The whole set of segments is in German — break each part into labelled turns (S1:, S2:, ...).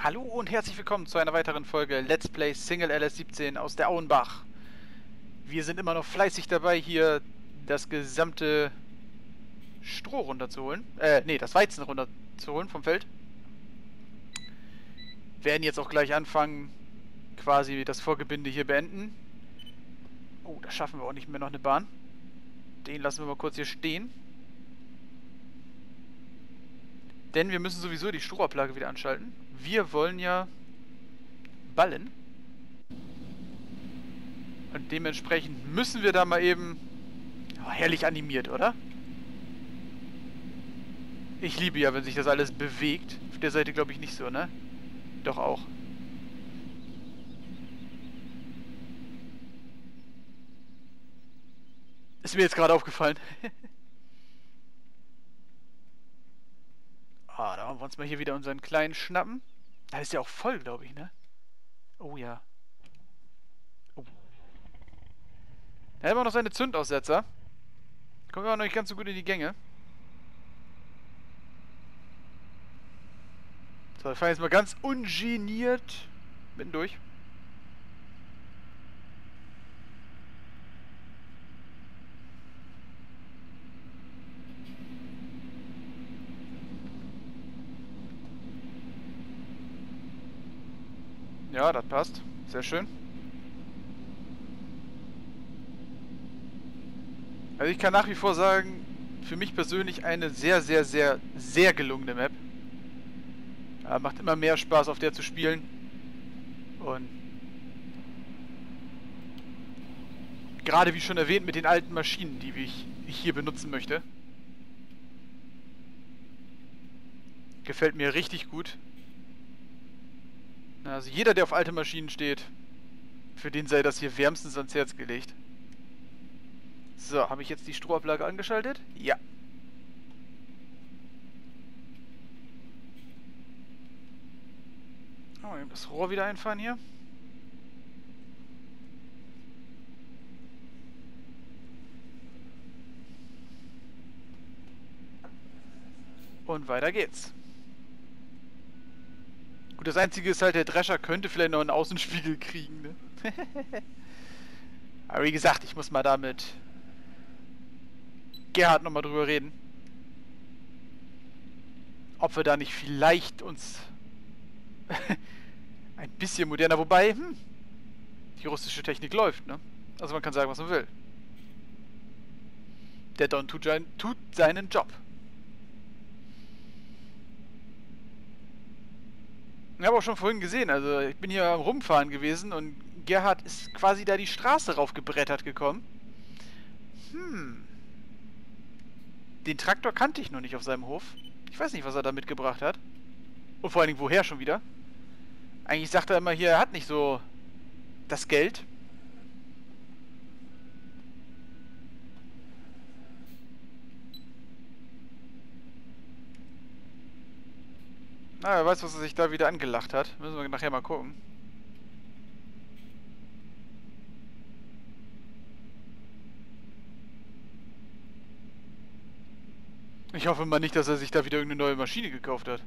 S1: Hallo und herzlich willkommen zu einer weiteren Folge Let's Play Single LS17 aus der Auenbach. Wir sind immer noch fleißig dabei, hier das gesamte Stroh runterzuholen. Äh, nee, das Weizen runterzuholen vom Feld. Werden jetzt auch gleich anfangen, quasi das Vorgebinde hier beenden. Oh, da schaffen wir auch nicht mehr noch eine Bahn. Den lassen wir mal kurz hier stehen. Denn wir müssen sowieso die Strohablage wieder anschalten. Wir wollen ja ballen. Und dementsprechend müssen wir da mal eben... Oh, herrlich animiert, oder? Ich liebe ja, wenn sich das alles bewegt. Auf der Seite glaube ich nicht so, ne? Doch auch. Ist mir jetzt gerade aufgefallen. Ah, da wollen wir uns mal hier wieder unseren kleinen schnappen. Da ist ja auch voll, glaube ich, ne? Oh ja. Oh. Da haben wir noch seine Zündaussetzer. Kommen wir auch noch nicht ganz so gut in die Gänge. So, wir fahren jetzt mal ganz ungeniert mitten durch. Ja, das passt. Sehr schön. Also ich kann nach wie vor sagen, für mich persönlich eine sehr, sehr, sehr, sehr gelungene Map. Ja, macht immer mehr Spaß, auf der zu spielen. Und gerade wie schon erwähnt mit den alten Maschinen, die ich hier benutzen möchte. Gefällt mir richtig gut. Also jeder, der auf alte Maschinen steht, für den sei das hier wärmstens ans Herz gelegt. So, habe ich jetzt die Strohablage angeschaltet? Ja. Oh, das Rohr wieder einfahren hier. Und weiter geht's. Das Einzige ist halt, der Drescher könnte vielleicht noch einen Außenspiegel kriegen, ne? Aber wie gesagt, ich muss mal da mit Gerhard nochmal drüber reden. Ob wir da nicht vielleicht uns ein bisschen moderner, wobei, hm, die russische Technik läuft, ne? Also man kann sagen, was man will. Der Don tut, tut seinen Job. Ich habe auch schon vorhin gesehen, also ich bin hier Rumfahren gewesen und Gerhard ist quasi da die Straße raufgebrettert gekommen. Hm. Den Traktor kannte ich noch nicht auf seinem Hof. Ich weiß nicht, was er da mitgebracht hat. Und vor allen Dingen, woher schon wieder? Eigentlich sagt er immer hier, er hat nicht so das Geld. Na, wer weiß, was er sich da wieder angelacht hat. Müssen wir nachher mal gucken. Ich hoffe mal nicht, dass er sich da wieder irgendeine neue Maschine gekauft hat.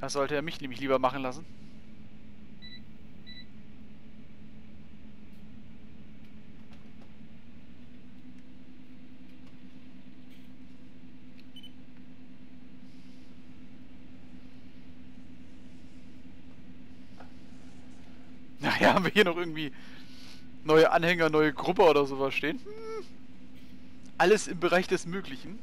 S1: Das sollte er mich nämlich lieber machen lassen. Naja, haben wir hier noch irgendwie neue Anhänger, neue Gruppe oder sowas stehen? Hm. Alles im Bereich des Möglichen.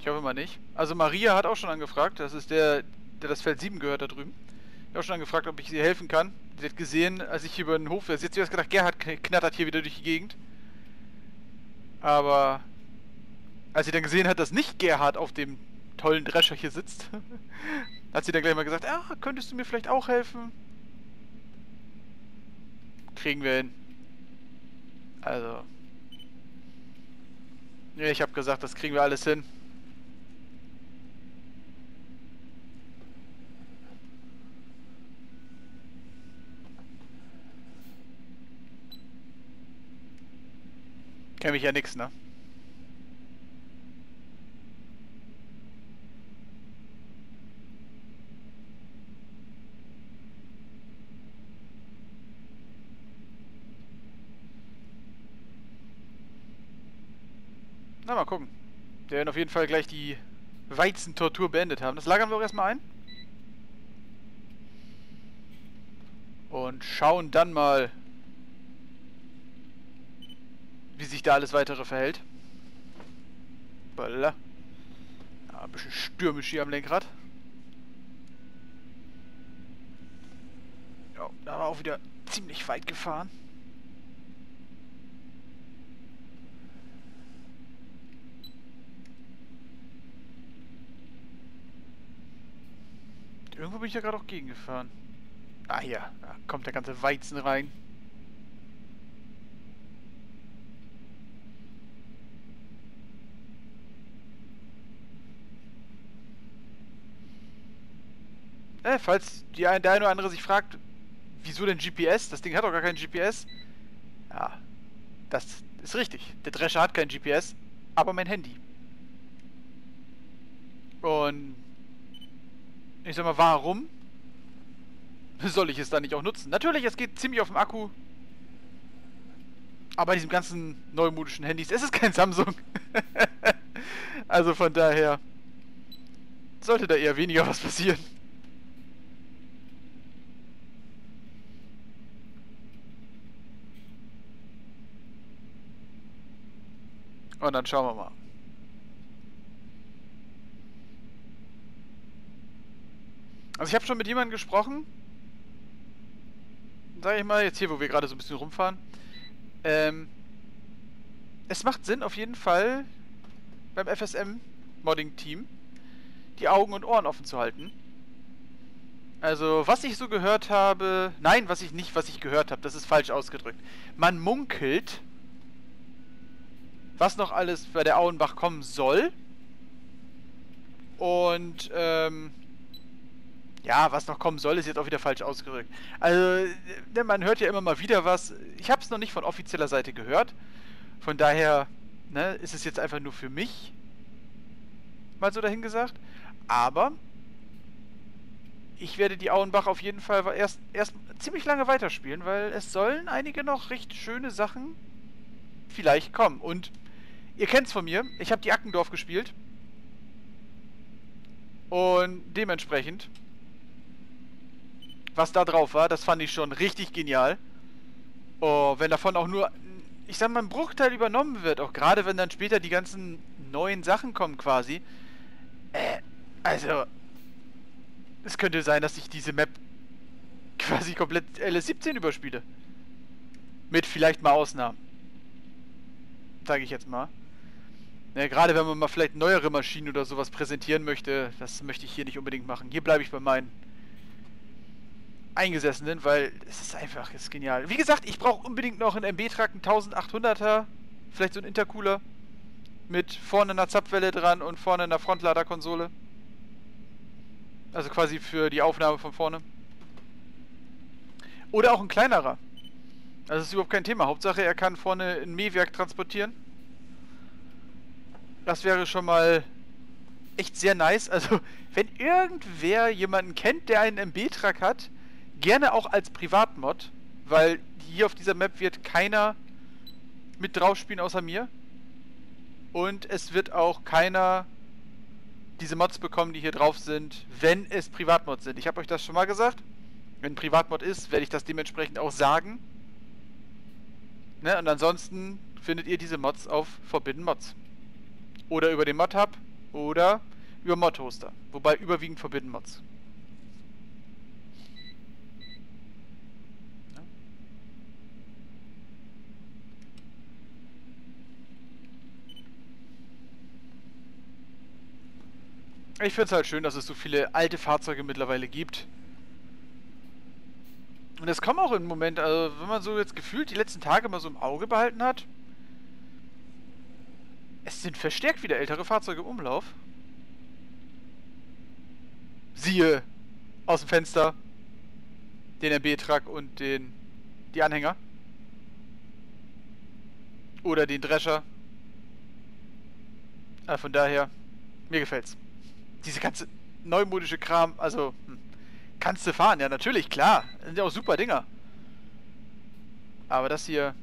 S1: Ich hoffe mal nicht. Also Maria hat auch schon angefragt, das ist der, der das Feld 7 gehört da drüben. Ich habe auch schon angefragt, ob ich ihr helfen kann. Sie hat gesehen, als ich hier über den Hof wäre. Sie hat zuerst gedacht, Gerhard knattert hier wieder durch die Gegend. Aber als sie dann gesehen hat, dass nicht Gerhard auf dem tollen Drescher hier sitzt, hat sie dann gleich mal gesagt, ah, könntest du mir vielleicht auch helfen? Kriegen wir hin. Also. Ja, ich habe gesagt, das kriegen wir alles hin. Kenn mich ja nix, ne? Na, mal gucken. Wir werden auf jeden Fall gleich die Weizentortur beendet haben. Das lagern wir auch erstmal ein. Und schauen dann mal, wie sich da alles weitere verhält. Balla. Ja, ein bisschen stürmisch hier am Lenkrad. Ja, da war auch wieder ziemlich weit gefahren. Irgendwo bin ich ja gerade auch gegengefahren. Ah, hier. Da kommt der ganze Weizen rein. Äh, falls die ein, der eine oder andere sich fragt, wieso denn GPS? Das Ding hat doch gar kein GPS. Ja, das ist richtig. Der Drescher hat kein GPS, aber mein Handy. Und ich sag mal, warum soll ich es dann nicht auch nutzen? Natürlich, es geht ziemlich auf dem Akku. Aber bei diesen ganzen neumodischen Handys, es ist kein Samsung. also von daher sollte da eher weniger was passieren. Und dann schauen wir mal. Also ich habe schon mit jemandem gesprochen. Sag ich mal, jetzt hier, wo wir gerade so ein bisschen rumfahren. Ähm, es macht Sinn auf jeden Fall beim FSM-Modding-Team die Augen und Ohren offen zu halten. Also, was ich so gehört habe... Nein, was ich nicht, was ich gehört habe, das ist falsch ausgedrückt. Man munkelt, was noch alles bei der Auenbach kommen soll. Und, ähm, ja, was noch kommen soll, ist jetzt auch wieder falsch ausgedrückt. Also, ne, man hört ja immer mal wieder was. Ich habe es noch nicht von offizieller Seite gehört. Von daher ne, ist es jetzt einfach nur für mich mal so dahingesagt. Aber ich werde die Auenbach auf jeden Fall erst, erst ziemlich lange weiterspielen, weil es sollen einige noch recht schöne Sachen vielleicht kommen. Und ihr kennt es von mir, ich habe die Ackendorf gespielt. Und dementsprechend was da drauf war, das fand ich schon richtig genial. Oh, wenn davon auch nur, ich sag mal, ein Bruchteil übernommen wird, auch gerade wenn dann später die ganzen neuen Sachen kommen quasi. Äh, also, es könnte sein, dass ich diese Map quasi komplett LS17 überspiele. Mit vielleicht mal Ausnahmen. Sage ich jetzt mal. Ja, gerade wenn man mal vielleicht neuere Maschinen oder sowas präsentieren möchte, das möchte ich hier nicht unbedingt machen. Hier bleibe ich bei meinen Eingesessenen, weil es ist einfach, ist genial. Wie gesagt, ich brauche unbedingt noch einen MB-Truck, einen 1800er, vielleicht so ein Intercooler mit vorne einer Zapfwelle dran und vorne einer Frontladerkonsole. Also quasi für die Aufnahme von vorne. Oder auch ein kleinerer. Also ist überhaupt kein Thema. Hauptsache, er kann vorne ein Mähwerk transportieren. Das wäre schon mal echt sehr nice. Also, wenn irgendwer jemanden kennt, der einen MB-Truck hat, Gerne auch als Privatmod, weil hier auf dieser Map wird keiner mit drauf spielen außer mir. Und es wird auch keiner diese Mods bekommen, die hier drauf sind, wenn es Privatmods sind. Ich habe euch das schon mal gesagt. Wenn Privatmod ist, werde ich das dementsprechend auch sagen. Ne? Und ansonsten findet ihr diese Mods auf Forbidden Mods. Oder über den Mod Hub oder über Mod Hoster. Wobei überwiegend Forbidden Mods. Ich finde es halt schön, dass es so viele alte Fahrzeuge mittlerweile gibt. Und es kommen auch im Moment, also wenn man so jetzt gefühlt die letzten Tage mal so im Auge behalten hat, es sind verstärkt wieder ältere Fahrzeuge im Umlauf. Siehe aus dem Fenster den RB-Truck und den die Anhänger. Oder den Drescher. Also von daher, mir gefällt's. Diese ganze neumodische Kram, also, hm, kannst du fahren, ja natürlich, klar. Sind ja auch super Dinger. Aber das hier,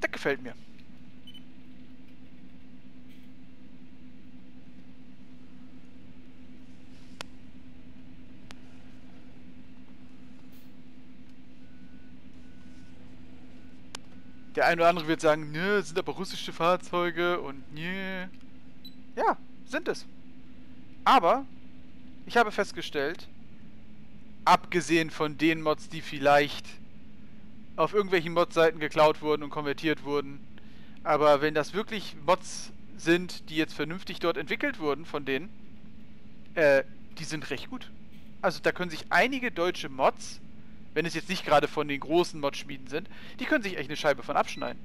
S1: das gefällt mir. Der eine oder andere wird sagen, ne, sind aber russische Fahrzeuge und ne. Ja, sind es. Aber ich habe festgestellt, abgesehen von den Mods, die vielleicht auf irgendwelchen Mod-Seiten geklaut wurden und konvertiert wurden, aber wenn das wirklich Mods sind, die jetzt vernünftig dort entwickelt wurden von denen, äh, die sind recht gut. Also da können sich einige deutsche Mods wenn es jetzt nicht gerade von den großen Mod-Schmieden sind, die können sich echt eine Scheibe von abschneiden.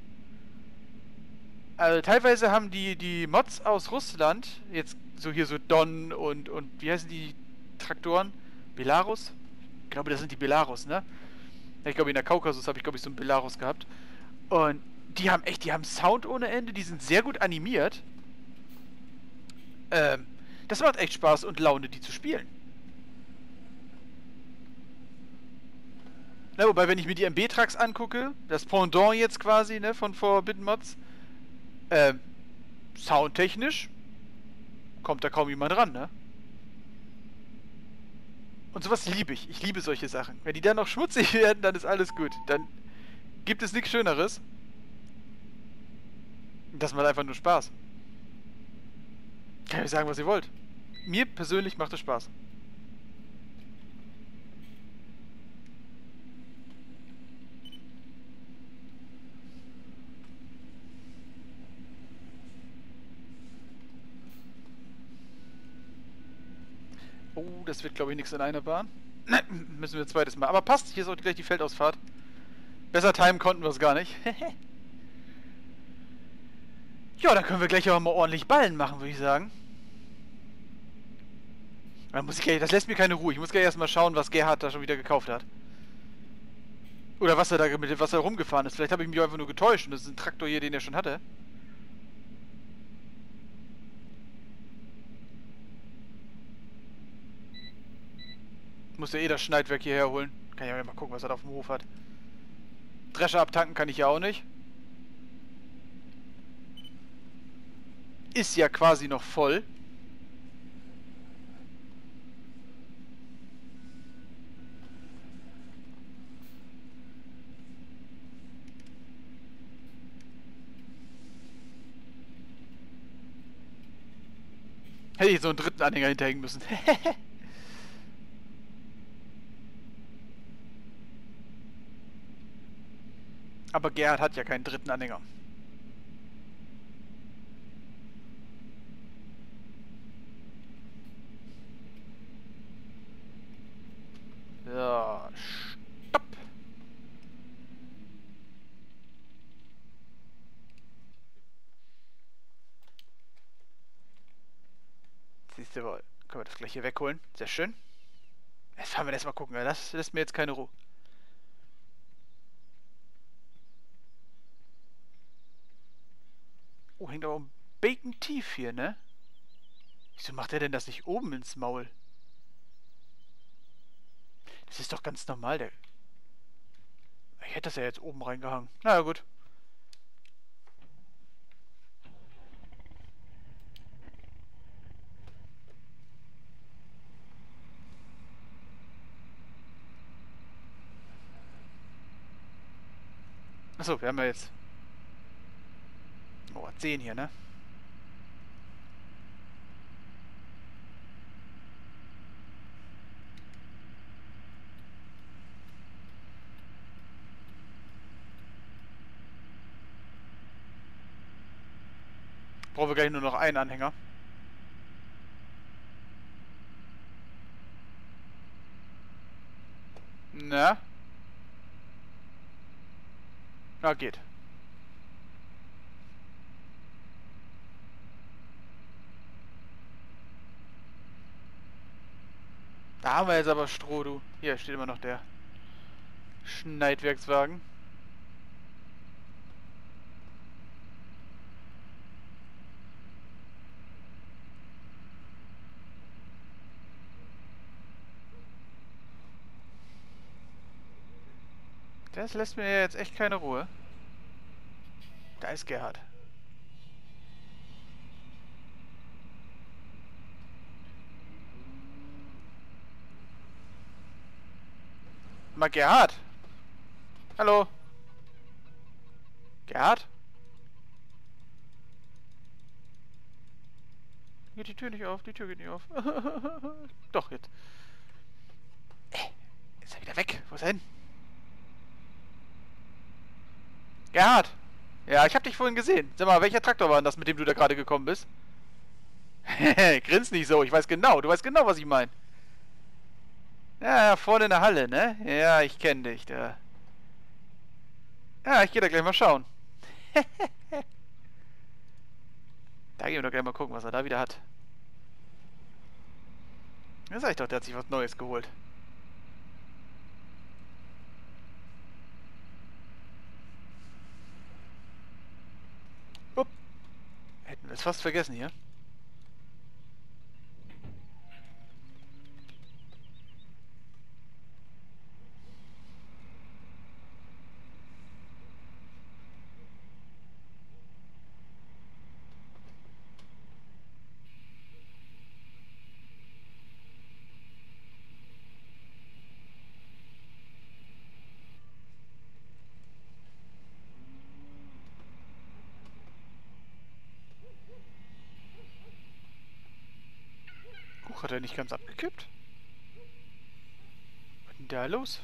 S1: Also teilweise haben die, die Mods aus Russland, jetzt so hier so Don und, und wie heißen die Traktoren? Belarus? Ich glaube, das sind die Belarus, ne? Ich glaube, in der Kaukasus habe ich, glaube ich, so einen Belarus gehabt. Und die haben echt, die haben Sound ohne Ende, die sind sehr gut animiert. Ähm, das macht echt Spaß und Laune, die zu spielen. Ne, wobei, wenn ich mir die MB-Trucks angucke, das Pendant jetzt quasi, ne, von Forbidden Mods, äh, soundtechnisch kommt da kaum jemand ran, ne? Und sowas liebe ich. Ich liebe solche Sachen. Wenn die dann noch schmutzig werden, dann ist alles gut. Dann gibt es nichts Schöneres. Das macht einfach nur Spaß. Kann ich sagen, was ihr wollt. Mir persönlich macht es Spaß. Oh, wird glaube ich nichts in einer Bahn. Müssen wir zweites Mal. Aber passt, hier ist auch gleich die Feldausfahrt. Besser timen konnten wir es gar nicht. ja, dann können wir gleich auch mal ordentlich Ballen machen, würde ich sagen. Dann muss ich gleich, das lässt mir keine Ruhe. Ich muss gleich erstmal schauen, was Gerhard da schon wieder gekauft hat. Oder was er da mit was er rumgefahren ist. Vielleicht habe ich mich einfach nur getäuscht und das ist ein Traktor hier, den er schon hatte. Muss ja eh das Schneidwerk hierher holen. Kann ich mal gucken, was er da auf dem Hof hat. Drescher abtanken kann ich ja auch nicht. Ist ja quasi noch voll. Hätte ich so einen dritten Anhänger hinterhängen müssen. Aber Gerhard hat ja keinen dritten Anhänger. Ja, stopp. Siehst du wohl. Können wir das gleich hier wegholen. Sehr schön. Jetzt fahren wir erstmal gucken. Das lässt mir jetzt keine Ruhe. Hängt aber ein Bacon tief hier, ne? Wieso macht er denn das nicht oben ins Maul? Das ist doch ganz normal, der... Ich hätte das ja jetzt oben reingehangen. Na ja, gut. Achso, wir haben ja jetzt Oh, 10 hier, ne? Brauchen wir gleich nur noch einen Anhänger. Na? Na, geht. Da haben wir jetzt aber Stroh, du. Hier steht immer noch der Schneidwerkswagen. Das lässt mir jetzt echt keine Ruhe. Da ist Gerhard. Mal Gerhard. Hallo. Gerhard? Geht die Tür nicht auf? Die Tür geht nicht auf. Doch, jetzt. Äh, ist er wieder weg? Wo ist er hin? Gerhard! Ja, ich hab dich vorhin gesehen. Sag mal, welcher Traktor war denn das, mit dem du da gerade gekommen bist? Grins nicht so, ich weiß genau, du weißt genau, was ich meine. Ja, ja, vorne in der Halle, ne? Ja, ich kenne dich, da. Ja, ich gehe da gleich mal schauen. da gehen wir doch gleich mal gucken, was er da wieder hat. Da sag ich doch, der hat sich was Neues geholt. Upp. Hätten wir es fast vergessen hier. Hat er nicht ganz abgekippt? Was ist denn da los?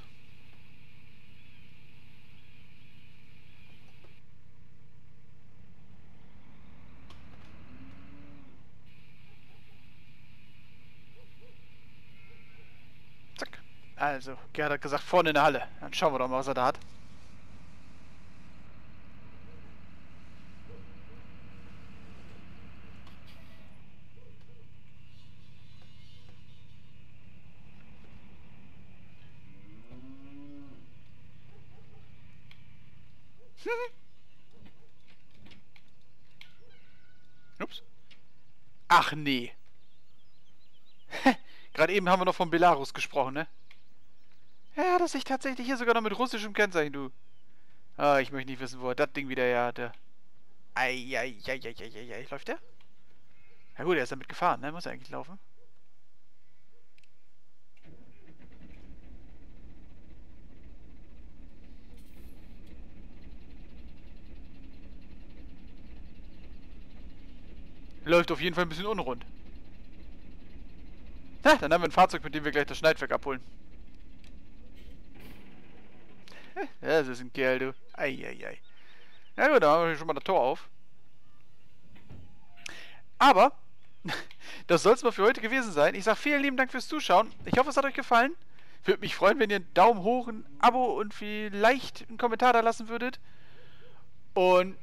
S1: Zack. Also, Gerd hat gesagt, vorne in der Halle. Dann schauen wir doch mal, was er da hat. Nee. Gerade eben haben wir noch von Belarus gesprochen, ne? Ja, das ist tatsächlich hier sogar noch mit russischem Kennzeichen, du. Ah, ich möchte nicht wissen, wo er das Ding wieder her hatte. Eieieiei. Läuft der? Ja gut, er ist damit gefahren, ne? Muss er eigentlich laufen. Läuft auf jeden Fall ein bisschen unrund. Na, dann haben wir ein Fahrzeug, mit dem wir gleich das Schneidwerk abholen. Das ist ein Kerl, du. Eieiei. Ja gut, dann haben wir schon mal das Tor auf. Aber, das soll es mal für heute gewesen sein. Ich sage vielen lieben Dank fürs Zuschauen. Ich hoffe, es hat euch gefallen. Würde mich freuen, wenn ihr einen Daumen hoch, ein Abo und vielleicht einen Kommentar da lassen würdet. Und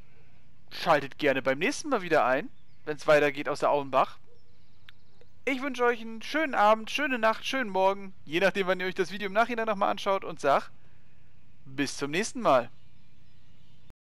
S1: schaltet gerne beim nächsten Mal wieder ein wenn es weitergeht aus der Auenbach. Ich wünsche euch einen schönen Abend, schöne Nacht, schönen Morgen, je nachdem, wann ihr euch das Video im Nachhinein nochmal anschaut und sag bis zum nächsten Mal.